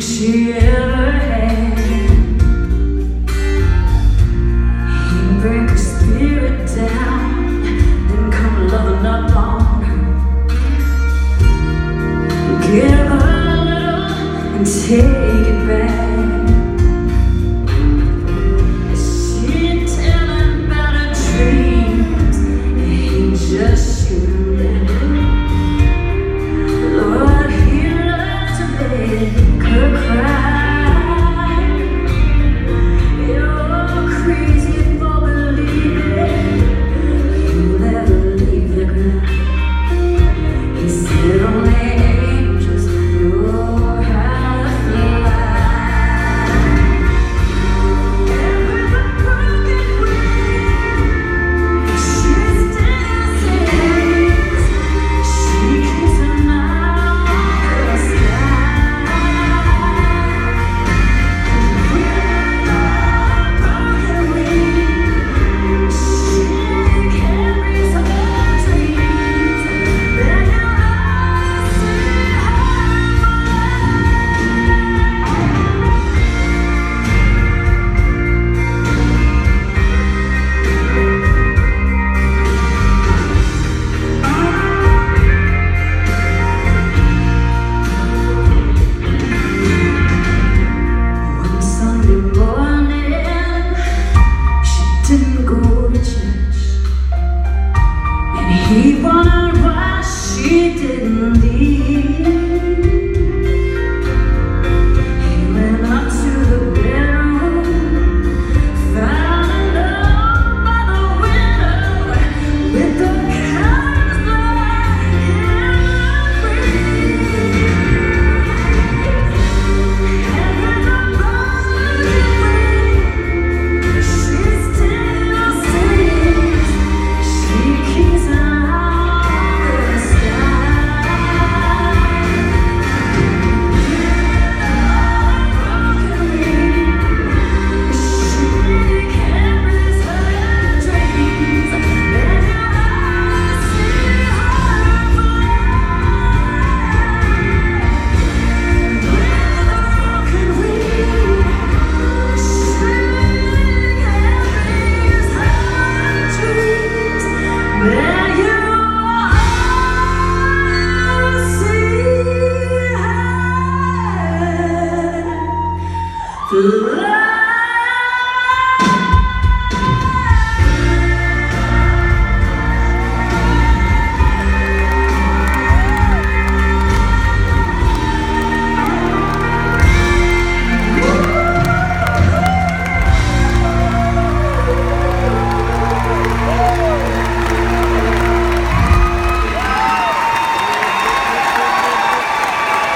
she ever had. He break her spirit down, then come loving up on her. Give her a little and take it back. Good.